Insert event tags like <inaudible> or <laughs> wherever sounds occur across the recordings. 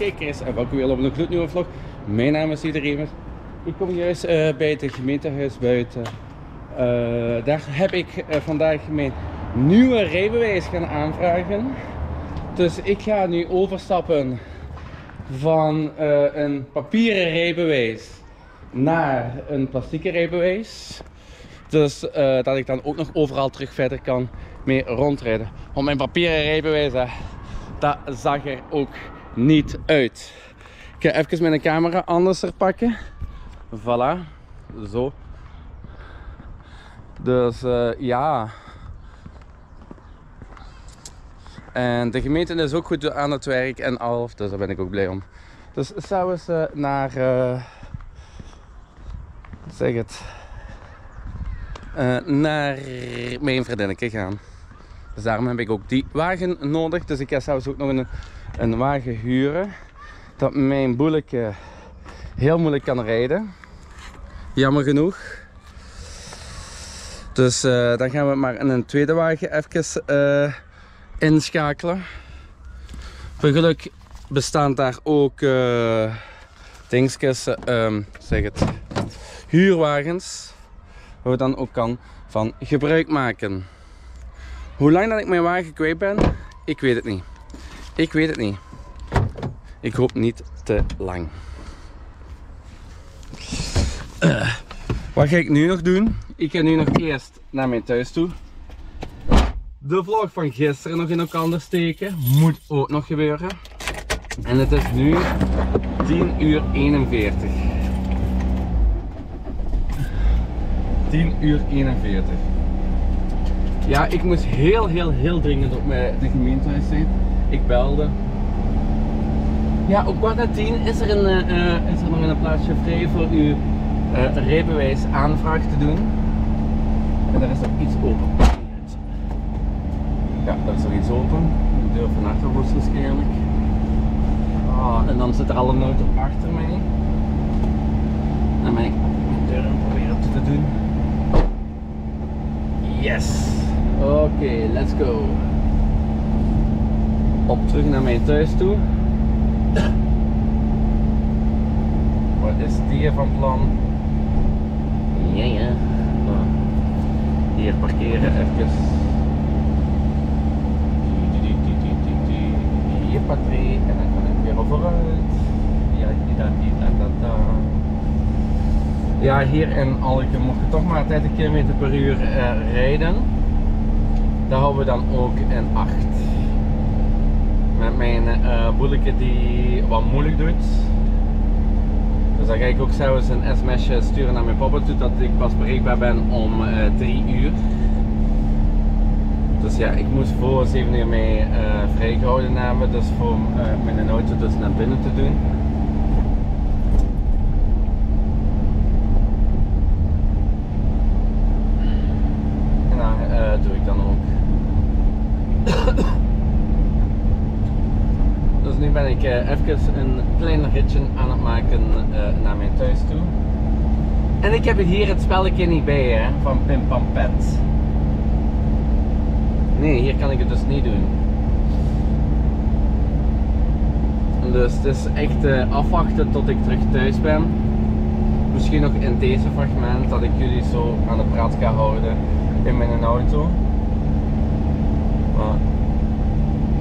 kijkers en welkom weer op een gloednieuwe vlog. Mijn naam is Iedereen. Ik kom juist uh, bij het gemeentehuis buiten. Uh, daar heb ik uh, vandaag mijn nieuwe rijbewijs gaan aanvragen. Dus ik ga nu overstappen van een papieren rijbewijs naar een plastieke rijbewijs. Dus dat ik dan ook nog overal terug verder kan mee rondrijden. Want mijn papieren rijbewijs, dat zag er ook niet uit. Ik ga even mijn camera anders er pakken. Voilà. Zo. Dus uh, ja. En de gemeente is ook goed aan het werk en al. Dus daar ben ik ook blij om. Dus zouden ze naar... Uh, zeg het. Naar mijn vriendinnetje gaan. Dus daarom heb ik ook die wagen nodig. Dus ik ga zelfs ook nog een, een wagen huren. Dat mijn boeleke heel moeilijk kan rijden. Jammer genoeg. Dus uh, dan gaan we maar in een tweede wagen even uh, inschakelen. Per geluk bestaan daar ook uh, dingetjes, um, zeg het, huurwagens. Waar we dan ook kan van gebruik maken. Hoe lang dat ik mijn wagen kwijt ben, ik weet het niet. Ik weet het niet. Ik hoop niet te lang. Uh, wat ga ik nu nog doen? Ik ga nu nog eerst naar mijn thuis toe. De vlog van gisteren nog in elkaar steken. Moet ook nog gebeuren. En het is nu 10 uur 41. 10 uur 41. Ja, ik moest heel, heel, heel dringend op mijn, de gemeentehuis zijn. Ik belde. Ja, op kwart na tien is er, een, uh, is er nog een plaatsje vrij voor uw uh, rijbewijs aanvraag te doen. En daar is nog iets open. Ja, daar is nog iets open. De deur van achter was waarschijnlijk. Ah, en dan zit er al een auto achter mij. Dan ben ik mijn deur proberen te doen. Yes! Oké, okay, let's go. Op terug naar mijn thuis toe. Wat is die van plan? Ja, ja. Hier parkeren even. Hier patrie en dan kan ik weer vooruit. Ja, da, da, da, da. Ja, hier in Alken mocht je toch maar 30 km per uur uh, rijden. Daar houden we dan ook in 8. Met mijn uh, die wat moeilijk doet. Dus dan ga ik ook zelfs een sms'je sturen naar mijn papa toe dat ik pas bereikbaar ben om 3 uh, uur. Dus ja, ik moest voor 7 uur mee uh, vrijgehouden hebben, dus voor uh, mijn auto dus naar binnen te doen. En dat doe ik dan ook. dus nu ben ik uh, even een klein ritje aan het maken uh, naar mijn thuis toe. En ik heb hier het spelletje niet bij hè, van Pim Pam Pet. Nee, hier kan ik het dus niet doen. Dus het is echt uh, afwachten tot ik terug thuis ben. Misschien nog in deze fragment dat ik jullie zo aan de praat ga houden in mijn auto. Maar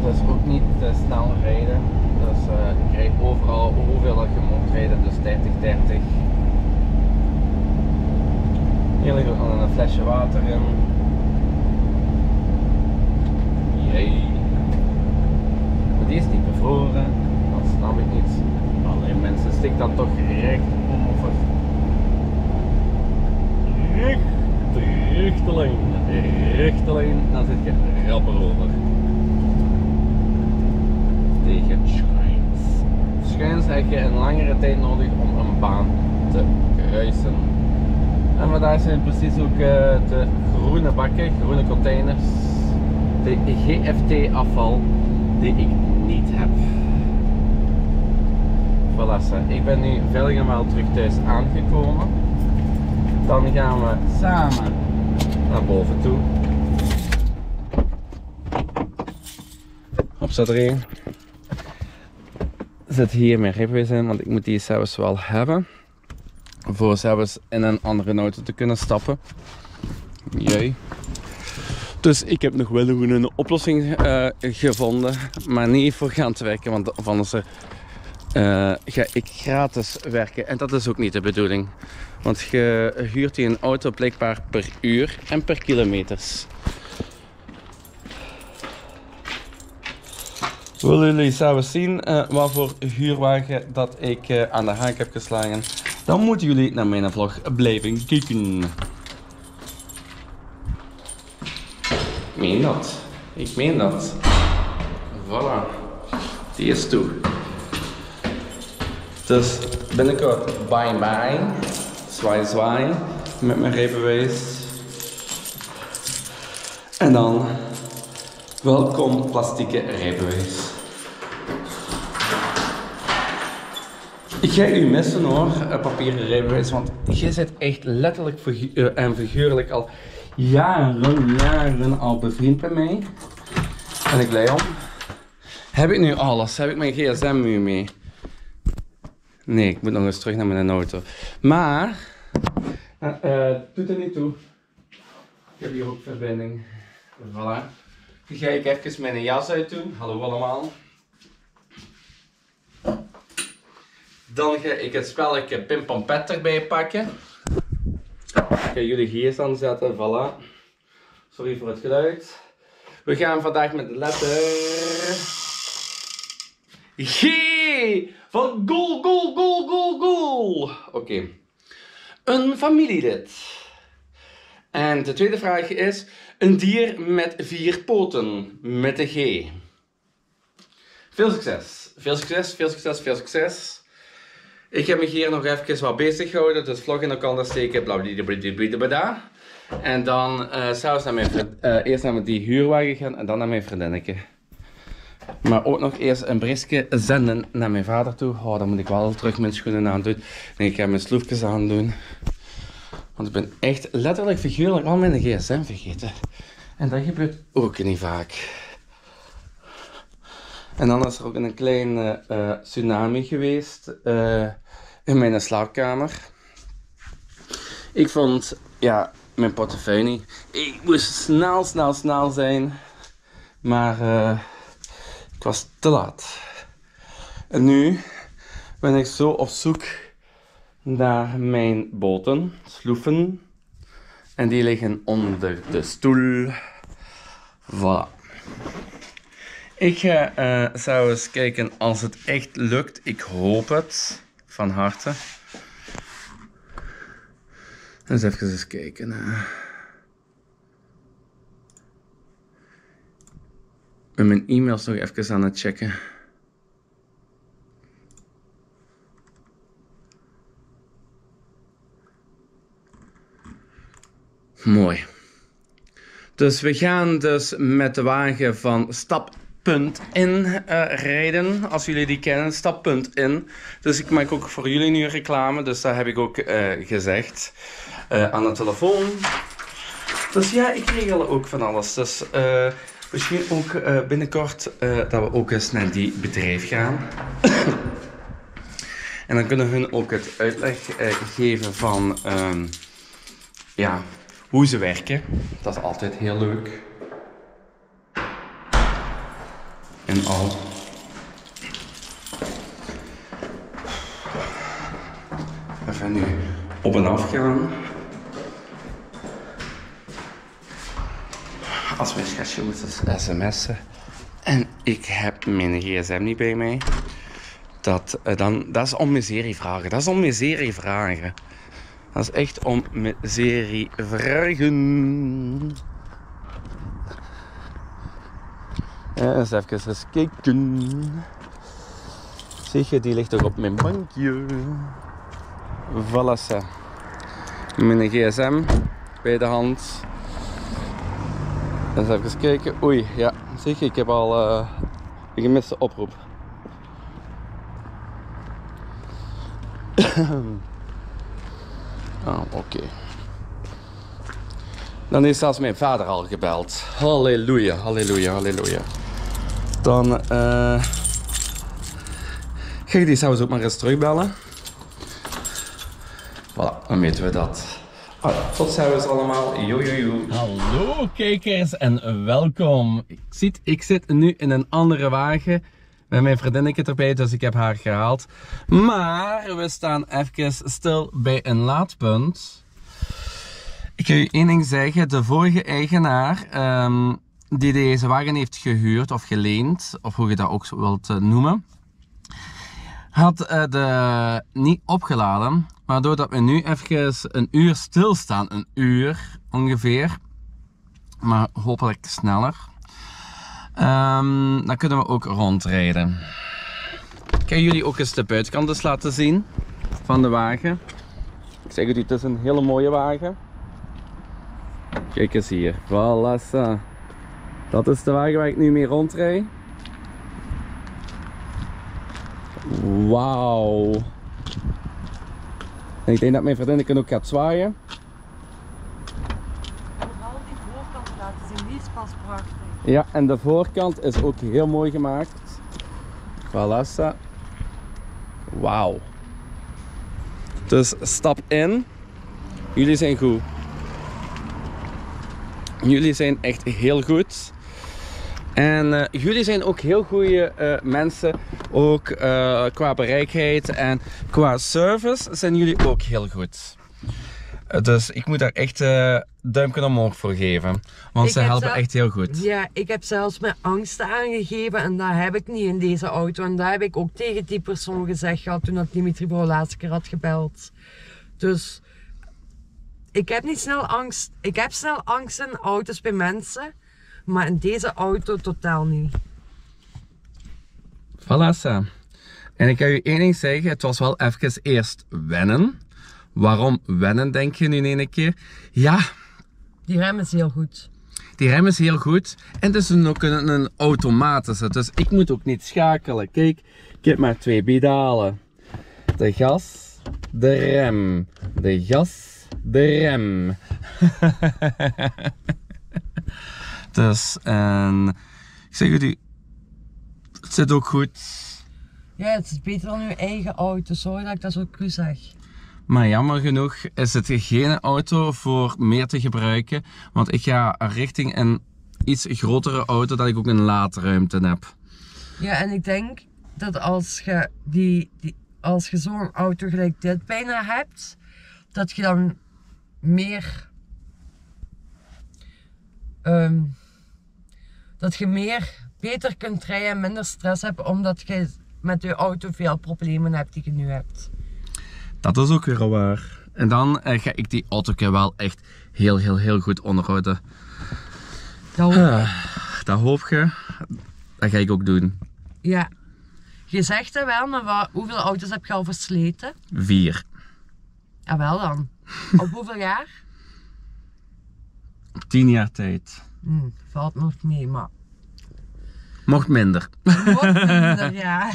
het is ook niet te snel rijden. Dus ik rijd overal hoeveel dat je moet rijden, dus 30, 30. Hier ligt ook een flesje water in. Jee. Maar die is niet bevroren, dat snap ik niet. Alleen mensen stikt dan toch recht over. Recht, rechte lijn, rechte lijn, dan zit je rapper over. Tegen schuins. Schuins heb je een langere tijd nodig om een baan te kruisen. En vandaar zijn precies ook uh, de groene bakken, groene containers, de GFT afval die ik niet heb. Voilà, ik ben nu veilig en wel terug thuis aangekomen. Dan gaan we samen naar boven toe. Staat er één. Zit hier mijn rijbewijs in, want ik moet die zelfs wel hebben. Voor zelfs in een andere auto te kunnen stappen. Jij. Dus ik heb nog wel een oplossing uh, gevonden, maar niet voor gaan te werken, want anders uh, ga ik gratis werken. En dat is ook niet de bedoeling. Want je huurt hier een auto blijkbaar per uur en per kilometers. Willen jullie zelf zien uh, wat voor huurwagen dat ik uh, aan de haak heb geslagen? Dan moeten jullie naar mijn vlog blijven kijken. Ik meen dat. Ik meen dat. Voilà. Die is toe. Dus binnenkort bye bye. Zwaai zwaai. Met mijn rijbewijs. En dan welkom plastieke rijbewijs. Ga u missen hoor, papieren rijbewijs, want jij zit echt letterlijk eh, en figuurlijk al jaren, jaren al bevriend bij mij. En ik blij om. Heb ik nu alles? Heb ik mijn gsm nu mee? Nee, ik moet nog eens terug naar mijn auto. Maar, uh, doet er niet toe. Ik heb hier ook verbinding. Voilà. Ga ik even mijn jas uit doen. Hallo allemaal. Dan ga ik het spelletje Pim Pam Pet erbij pakken. Ik ga jullie hier dan zetten, voilà. Sorry voor het geluid. We gaan vandaag met de letter G van goal, goal, goal, goal, goal. Oké. Een familielid. En de tweede vraag is een dier met vier poten met een G. Veel succes. Veel succes, veel succes, veel succes. Ik heb me hier nog even wat bezig gehouden. Dus vlog in elkaar steken, blablabla. En dan uh, zelfs naar mijn, uh, eerst naar die huurwagen gaan en dan naar mijn vriendinnetje. Maar ook nog eerst een briefje zenden naar mijn vader toe. Oh, dan moet ik wel terug mijn schoenen aan doen. En ik ga mijn sloefjes aandoen. Want ik ben echt letterlijk figuurlijk al mijn gsm vergeten. En dat gebeurt ook niet vaak. En dan is er ook een kleine uh, tsunami geweest uh, in mijn slaapkamer. Ik vond, ja, mijn portefeuille niet. Ik moest snel, snel, snel zijn. Maar uh, ik was te laat. En nu ben ik zo op zoek naar mijn boten, sloeven. En die liggen onder de stoel. Voilà. Ik ga uh, zou eens kijken als het echt lukt. Ik hoop het. Van harte. Eens even eens kijken. Uh. Mijn e-mails nog even aan het checken. Mooi. Dus we gaan dus met de wagen van Stappunt in uh, rijden. Als jullie die kennen, Stappunt in. Dus ik maak ook voor jullie nu reclame. Dus dat heb ik ook uh, gezegd uh, aan de telefoon. Dus ja, ik regel ook van alles. Dus misschien ook binnenkort dat we ook eens naar die bedrijf gaan. <coughs> en dan kunnen hun ook het uitleg geven van... Ehm, ja, hoe ze werken. Dat is altijd heel leuk. Al. Even nu op en af gaan. Als mijn schatje moet sms'en en ik heb mijn gsm niet bij mij, dat, uh, dan, dat is om miserie vragen. Dat is om miserie vragen. Dat is echt om serie vragen. Ja, eens even eens kijken. Zie je, die ligt ook op mijn bankje. Voilà, Mijn gsm bij de hand. Eens even kijken. Oei, ja. Zie je, ik heb al uh, een gemiste oproep. <coughs> Ah, oké. Dan is zelfs mijn vader al gebeld. Halleluja, halleluja, halleluja. Dan uh, Ga ik die zelfs ook maar eens terugbellen? Voilà, dan weten we dat. Ah, tot zelfs allemaal. Yo, yo, yo. Hallo kijkers en welkom. Ik, ziet, ik zit nu in een andere wagen. Met mijn vriendinnetje erbij, dus ik heb haar gehaald. Maar we staan even stil bij een laadpunt. Ik ga u één ding zeggen. De vorige eigenaar ehm, die deze wagen heeft gehuurd of geleend, of hoe je dat ook wilt eh, noemen, had uh, de niet opgeladen. Waardoor dat we nu even een uur stilstaan. Een uur ongeveer. Maar hopelijk sneller. Um, dan kunnen we ook rondrijden. Ik ga jullie ook eens de buitenkant eens laten zien van de wagen. Ik zeg het u, het is een hele mooie wagen. Kijk eens hier. Voilà. Dat is de wagen waar ik nu mee rondrijd. Wauw. En ik denk dat mijn vriendin ook gaat zwaaien. Vooral die voorkant laten zien, die is pas prachtig. Ja, en de voorkant is ook heel mooi gemaakt. Voilà. Wauw. Dus stap in. Jullie zijn goed. Jullie zijn echt heel goed. En uh, jullie zijn ook heel goede uh, mensen. Ook uh, qua bereikheid en qua service zijn jullie ook heel goed. Dus ik moet daar echt duimpje omhoog voor geven. Want Ik ze helpen zelf- echt heel goed. Ja, ik heb zelfs mijn angsten aangegeven en dat heb ik niet in deze auto. En dat heb ik ook tegen die persoon gezegd gehad toen dat Dimitri voor de laatste keer had gebeld. Dus ik heb niet snel angst. Ik heb snel angst in auto's bij mensen, maar in deze auto totaal niet. Voilà. En ik ga u één ding zeggen. Het was wel even eerst wennen. Waarom wennen, denk je nu in één keer? Ja, Die rem is heel goed. die rem is heel goed. En het is een- ook een, een automatische. Dus ik moet ook niet schakelen. Kijk, ik heb maar twee pedalen. De gas, de rem. De gas, de rem. <laughs> en ik zeg u, het zit ook goed. Ja, het is beter dan uw eigen auto. Sorry dat ik dat zo cru zeg. Maar jammer genoeg is het geen auto voor meer te gebruiken. Want ik ga richting een iets grotere auto dat ik ook een laadruimte heb. Ja, en ik denk dat als je, die, die, als je zo'n auto gelijk dit bijna hebt, dat je dan meer. ehm, dat je meer beter kunt rijden en minder stress hebt, omdat je met je auto veel problemen hebt die je nu hebt. Dat is ook weer waar. En dan eh, ga ik die auto wel echt heel, heel, heel goed onderhouden. Dat hoop- Ah, dat hoop je. Dat ga ik ook doen. Ja. Je zegt het wel, maar hoeveel auto's heb je al versleten? Vier. Ja, wel dan. Op hoeveel jaar? Tien jaar tijd. Hm, valt nog mee, maar Mocht minder. Wordt minder, <laughs> ja.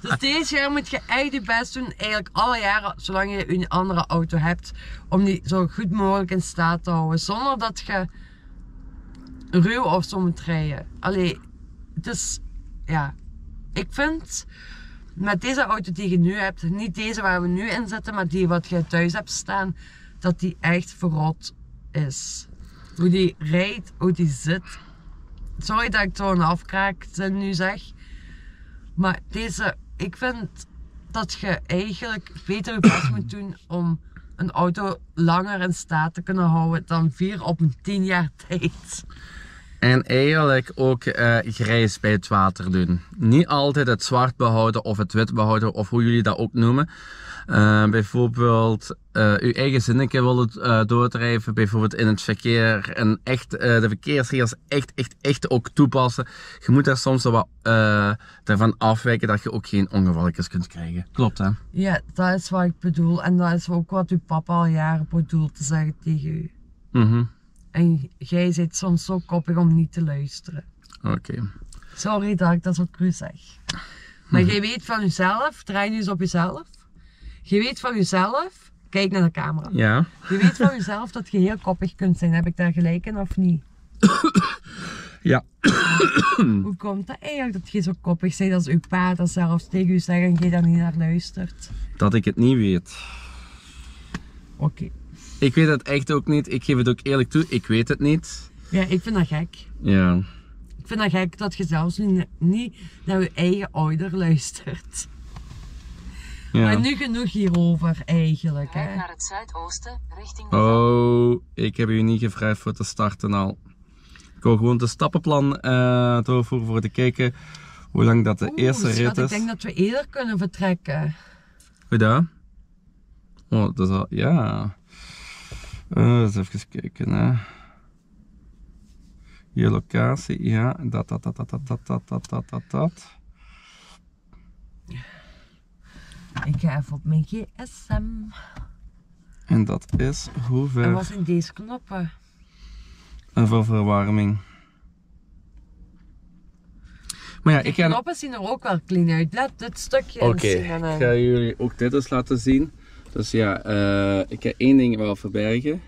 dus deze jaar moet je echt je best doen, eigenlijk alle jaren, zolang je een andere auto hebt, om die zo goed mogelijk in staat te houden. Zonder dat je ruw of zo moet rijden. Allee, het is, ja. Ik vind, met deze auto die je nu hebt, niet deze waar we nu in zitten, maar die wat je thuis hebt staan, dat die echt verrot is. Hoe die rijdt, hoe die zit, Sorry dat ik zo'n afkraakzin nu zeg. Maar deze, ik vind dat je eigenlijk beter je best moet doen om een auto langer in staat te kunnen houden dan vier op een tien jaar tijd. En eigenlijk ook eh, grijs bij het water doen. Niet altijd het zwart behouden of het wit behouden of hoe jullie dat ook noemen. Eh, bijvoorbeeld eh uw eigen zinnetje willen eh, doordrijven, bijvoorbeeld in het verkeer. En echt de verkeersregels echt, echt, echt ook toepassen. Je moet daar soms wel wat afwijken dat je ook geen ongevalletjes kunt krijgen. Klopt hè? Ja, dat is wat ik bedoel. En dat is ook wat uw papa al jaren bedoelt te zeggen tegen u. Mhm. En jij zit soms zo koppig om niet te luisteren. Oké. Sorry dat ik dat zo cru zeg. Maar jij weet van jezelf, draai nu eens op jezelf. Je weet van jezelf, kijk naar de camera. Ja. Je weet van jezelf dat je heel koppig kunt zijn. Heb ik daar gelijk in of niet? Ja. Hoe komt dat eigenlijk dat je zo koppig bent als uw pa dat zelfs tegen u zegt en je daar niet naar luistert? Dat ik het niet weet. Oké. Ik weet het echt ook niet. Ik geef het ook eerlijk toe. Ik weet het niet. Ja, ik vind dat gek. Ja. Ik vind dat gek dat je zelfs nu niet naar je eigen ouder luistert. ja. Maar nu genoeg hierover eigenlijk. Hè. naar het zuidoosten, richting de Oh, ik heb u niet gevraagd voor te starten al. Ik wil gewoon de stappenplan eh doorvoeren voor te kijken hoe lang dat de Oeh, eerste schat, rit Ik denk is. dat we eerder kunnen vertrekken. Hoe dat? Oh, dat is al, ja. Eh, eens even kijken, hè. Je locatie, ja. Dat, dat, dat, dat, dat, dat, dat, dat, dat, dat, dat. Ik ga even op mijn gsm. En dat is En hoeveel wat zijn deze knoppen? en voor verwarming. Maar ja, De ik ga... knoppen zien er ook wel clean uit. Laat dit stukje Oké, eens zien. en, ik eh, ga jullie ook dit eens laten zien. Dus ja, eh, ik ga één ding wel verbergen.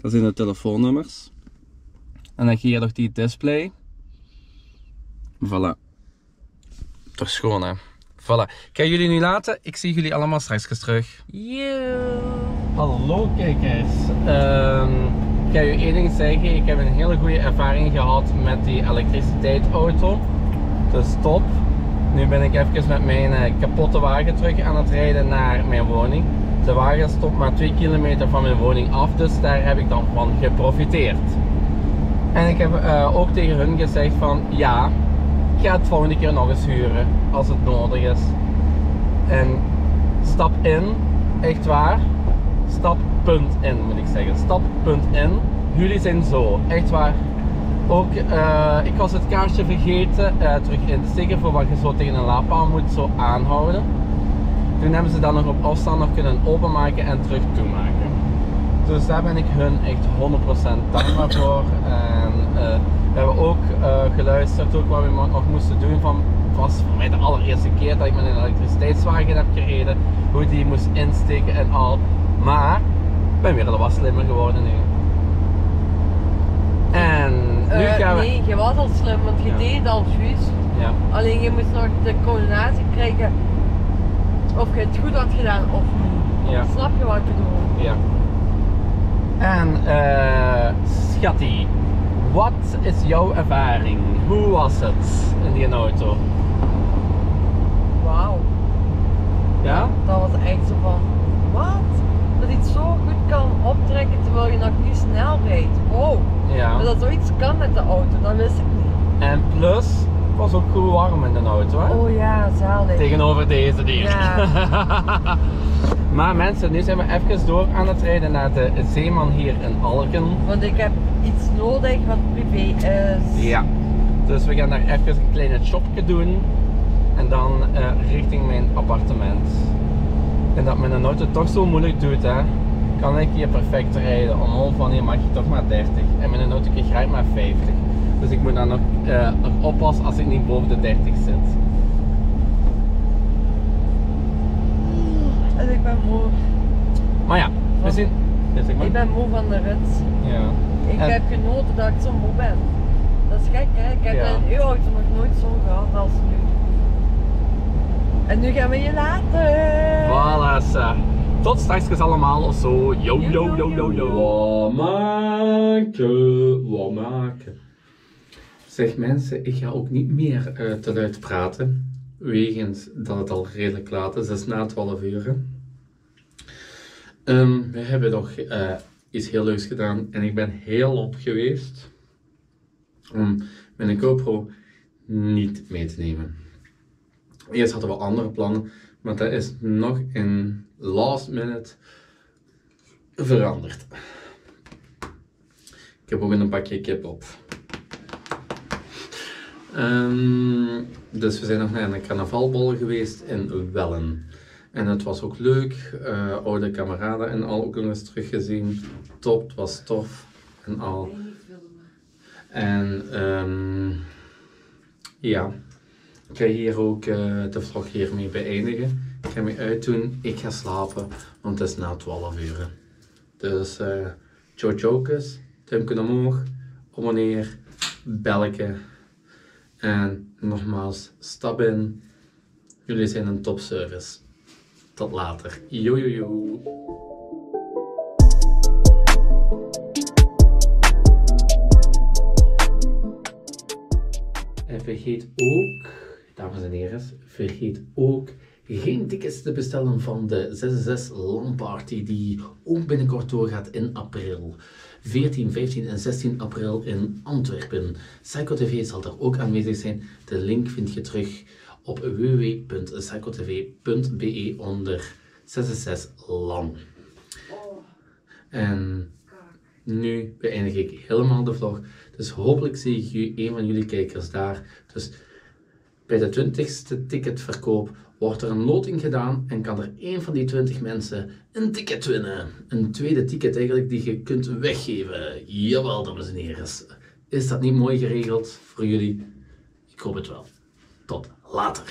Dat zijn de telefoonnummers. En dan heb je hier nog die display. Voilà. Toch schoon hè. Voilà. Ik ga jullie nu laten. Ik zie jullie allemaal straks terug. Yo. Hallo kijkers. Ehm, ik ga je één ding zeggen. Ik heb een hele goede ervaring gehad met die elektriciteitsauto. Dus top. Nu ben ik even met mijn eh, kapotte wagen terug aan het rijden naar mijn woning. De wagen stond maar 2 kilometer van mijn woning af, dus daar heb ik dan van geprofiteerd. En ik heb eh, ook tegen hun gezegd van ja, ik ga het volgende keer nog eens huren als het nodig is. En stap in, echt waar. Stap punt in moet ik zeggen. Stap punt in. Jullie zijn zo, echt waar. Ook, eh, ik was het kaartje vergeten eh, terug in te steken voor wat je zo tegen een laadpaal moet zo aanhouden. Toen hebben ze dat nog op afstand nog kunnen openmaken en terug toemaken. Dus daar ben ik hun echt 100% dankbaar voor. En eh, we hebben ook eh, geluisterd ook wat we nog moesten doen. Van, het was voor mij de allereerste keer dat ik met een elektriciteitswagen heb gereden. Hoe die moest insteken en al. Maar ik ben weer wat slimmer geworden nu. En nu Eh, gaan we. Nee, je was al slim, want je Ja. deed al juist. Ja. Alleen je moest nog de coördinatie krijgen of je het goed had gedaan of niet. Ja. Snap je wat ik bedoel? Ja. En eh schattie, wat is jouw ervaring? Hoe was het in die auto? Wauw, Ja? dat was echt zo van, wat? Dat iets zo goed kan optrekken terwijl je nog niet snel rijdt. Wow, Ja. dat zoiets kan met de auto, dat wist ik niet. En plus, was ook goed warm in de auto, hè? Oh ja, zalig. Tegenover deze hier. Ja. <laughs> maar mensen, nu zijn we even door aan het rijden naar de Zeeman hier in Alken. Want ik heb iets nodig wat privé is. Ja. Dus we gaan daar even een kleine shopje doen. En dan eh, richting mijn appartement. En dat met een auto toch zo moeilijk doet, hè, kan ik hier perfect rijden. Omhoog van hier mag je toch maar 30. En met een auto ik maar 50. Dus ik moet dan nog, eh, nog oppassen als ik niet boven de 30 zit. En ik ben moe. Maar ja, we zien. Ik ben moe van de rit. Ja. Ik En- heb genoten dat ik zo moe ben. Dat is gek hè, ik heb Ja. in uw auto nog nooit zo gehad als nu. En nu gaan we je laten. Voilà, sa. Tot straks allemaal of zo. Yo, yo, Yo, yo, yo, yo, yo. Wat maken, wat maken. Zeg mensen, ik ga ook niet meer eh, te luid praten. Wegens dat het al redelijk laat is. Het is na 12 uur. Ehm, we hebben nog eh, iets heel leuks gedaan. En ik ben heel op geweest om mijn GoPro niet mee te nemen. Eerst hadden we andere plannen, maar dat is nog in last minute veranderd. Ik heb ook een pakje kip op. Ehm, dus we zijn nog naar een carnavalbal geweest in Wellen. En het was ook leuk. eh, oude kameraden en al ook nog eens teruggezien. Top, het was tof en al. En ehm, ja, ik ga hier ook eh, de vlog hiermee beëindigen. Ik ga me uitdoen, ik ga slapen, want het is na 12 uur. Dus eh Joe Jokers, duimpje omhoog, abonneer belletje. En nogmaals, stap in. Jullie zijn een topservice. Tot later. Yo yo vergeet ook, dames en heren, vergeet ook geen tickets te bestellen van de 66 LAN-party die ook binnenkort doorgaat in april. 14, 15 en 16 april in Antwerpen. Psycho TV zal er ook aanwezig zijn. De link vind je terug op www.psychotv.be onder 66 LAN. En nu beëindig ik helemaal de vlog. Dus hopelijk zie ik u, een van jullie kijkers daar. Dus bij de 20ste ticketverkoop wordt er een loting gedaan en kan er één van die 20 mensen een ticket winnen. Een tweede ticket eigenlijk die je kunt weggeven. Jawel, dames en heren. Is dat niet mooi geregeld voor jullie? Ik hoop het wel. Tot later.